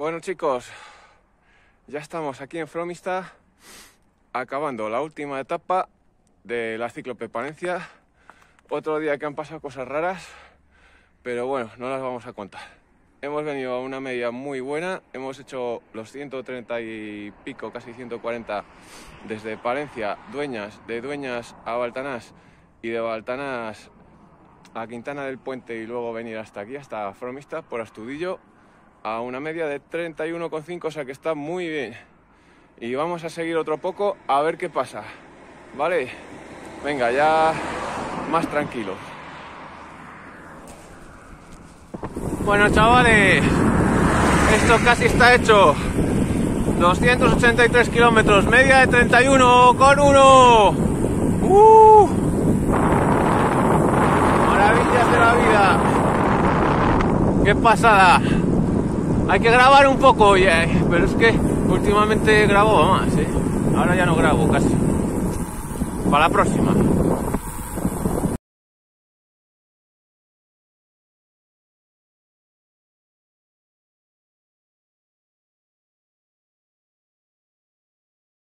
Bueno chicos, ya estamos aquí en Fromista acabando la última etapa de la Cíclope Palencia. Otro día que han pasado cosas raras, pero bueno, no las vamos a contar. Hemos venido a una media muy buena, hemos hecho los 130 y pico, casi 140 desde Palencia, Dueñas, de Dueñas a Baltanás y de Baltanás a Quintana del Puente y luego venir hasta aquí, hasta Fromista, por Astudillo, a una media de 31,5, o sea que está muy bien. Y vamos a seguir otro poco a ver qué pasa. ¿Vale? Venga, ya más tranquilos. Bueno, chavales, esto casi está hecho. 283 kilómetros, media de 31 con 1. ¡Uh! Maravillas de la vida. ¡Qué pasada! Hay que grabar un poco, pero es que últimamente grabo más, ¿eh? Ahora ya no grabo casi. Para la próxima.